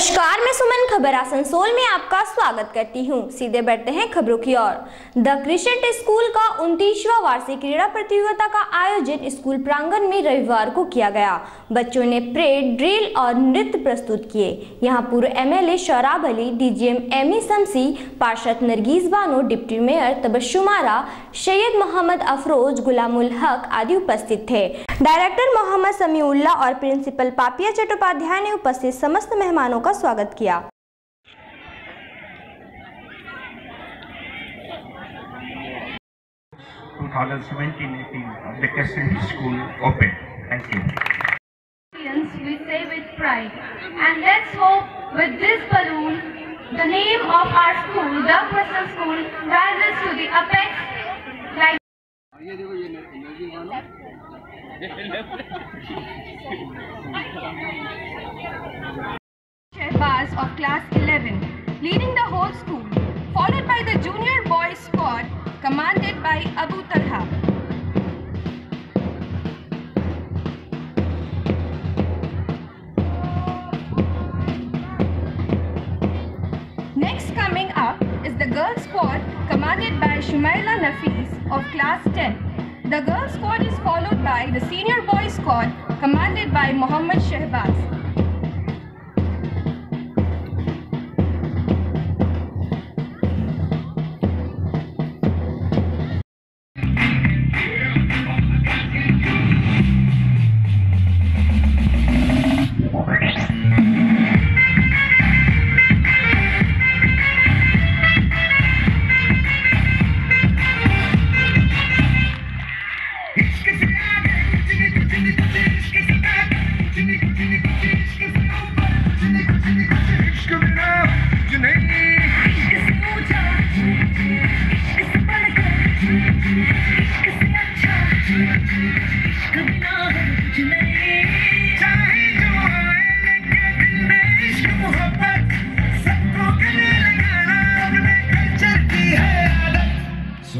नमस्कार मैं सुमन खबर आसनसोल में आपका स्वागत करती हूँ। सीधे बढ़ते हैं खबरों की ओर। द क्रिशट स्कूल का उनतीसवां वार्षिक क्रीड़ा प्रतियोगिता का आयोजन स्कूल प्रांगण में रविवार को किया गया। बच्चों ने परेड, ड्रिल और नृत्य प्रस्तुत किए। यहाँ पूर्व एमएलए शराब अली, डीजीएम एमी शमसी, पार्षद नरगीज बानो, डिप्टी मेयर तबशुमारा, सैयद मोहम्मद अफरोज गुलामुल हक आदि उपस्थित थे। डायरेक्टर मोहम्मद समीउल्ला और प्रिंसिपल पापिया चट्टोपाध्याय ने उपस्थित समस्त मेहमानों का स्वागत किया। 2017-18 of the Crescent School open. Thank you. Audience, we say with pride. And let's hope with this balloon, the name of our school, the Crescent School, rises to the apex like Shehbaz of class 11, leading the whole school, girls squad commanded by Shumaila Nafis of class 10. The girls squad is followed by the senior boys squad commanded by Muhammad Shehbaz.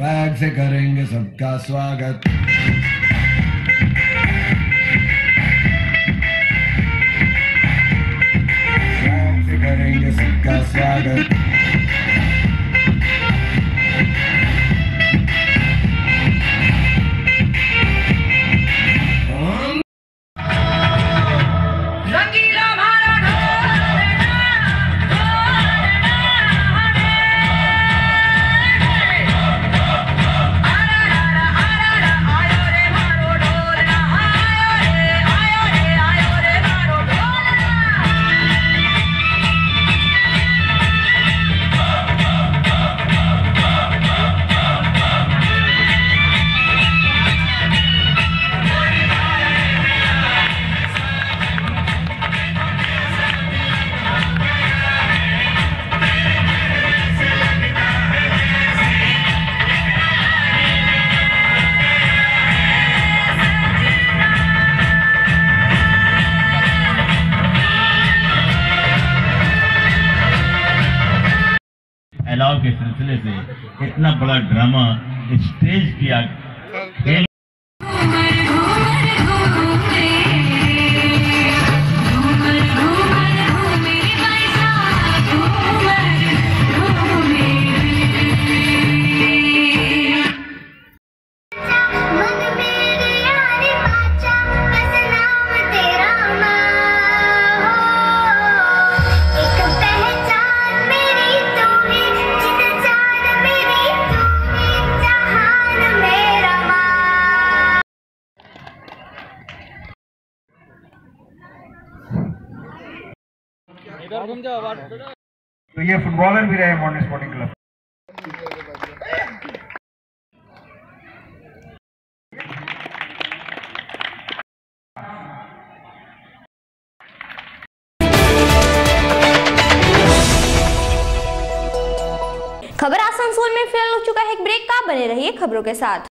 Swag से करेंगे सबका स्वागत। Swag से करेंगे सबका स्वागत। सिलसिले से इतना बड़ा ड्रामा स्टेज किया। तो ये फुटबॉलर भी रहे मॉडर्न स्पोर्टिंग क्लब खबर आसनसोल में फ़िलहाल हो चुका है एक ब्रेक का बने रहिए खबरों के साथ।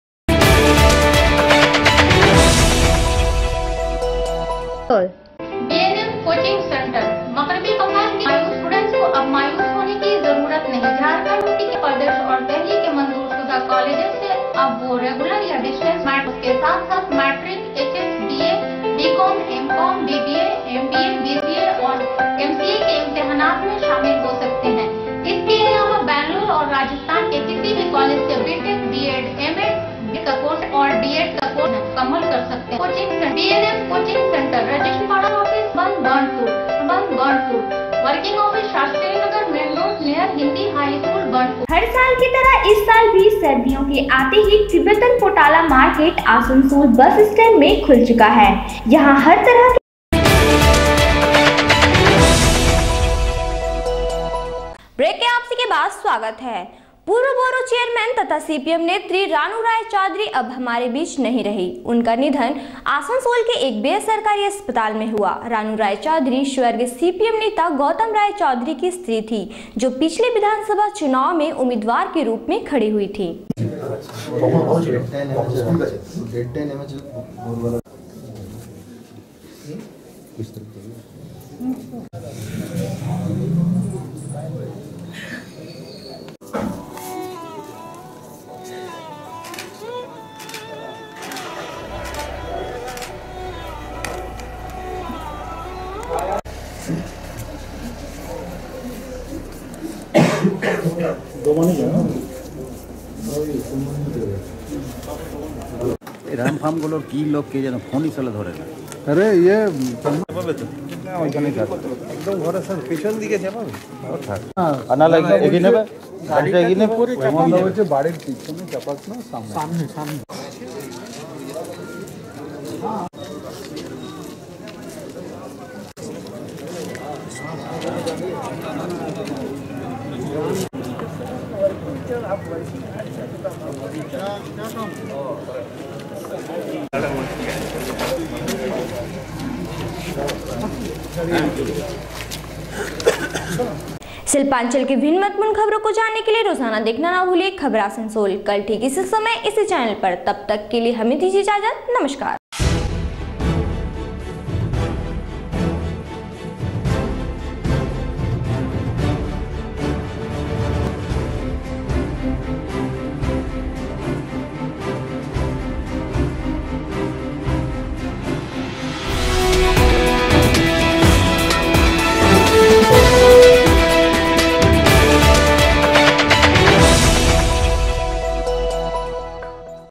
बीएनएम और दिल्ली के मंजूर शुदा कॉलेजेस से अब वो रेगुलर या डिस्टेंस मैथ के साथ साथ matric H S B A B com M com B B M B A B C A और एम सी ए के इम्तिहानात में शामिल हो सकते हैं। इसके अलावा बैंगलोर और राजस्थान के किसी भी कॉलेज से एड एम एड का कोर्स और डीएड का कोर्स मुकम्मल कर सकते हैं। Coaching DLM coaching centre registrar office बंद बर्नपुर बंद Burnpur working office Shastri near Hindi high school Burnpur हर साल की तरह इस साल भी सर्दियों के आते ही Tibetan Potala market Asansol bus stand में खुल चुका है। यहाँ हर तरह के ब्रेक के आपसी के बाद स्वागत है। पूर्व बोरो चेयरमैन तथा सीपीएम नेत्री रानू राय चौधरी अब हमारे बीच नहीं रही। उनका निधन आसनसोल के एक बेसरकारी अस्पताल में हुआ। रानू राय चौधरी स्वर्गीय सीपीएम नेता गौतम राय चौधरी की स्त्री थी, जो पिछले विधानसभा चुनाव में उम्मीदवार के रूप में खड़ी हुई थी। রাম ফার্মগুলোর কি লোক কে যেন ফোনই চলে ধরে না। আরে ইয়ে ওইখানেই থাকবে একদম ঘরে স্যার পেছন দিকে যাব। আর নাহলে এগিয়ে নেবে? গাড়িটা এগিয়ে নেবে? আমাদের হচ্ছে বাড়ির পিছনে চাপাত না সামনে সামনে। शिल्पांचल की भिन्न महत्वपूर्ण खबरों को जानने के लिए रोज़ाना देखना ना भूलिए खबर आसनसोल कल ठीक इसी समय इसी चैनल पर। तब तक के लिए हमें दीजिए इजाज़त। नमस्कार।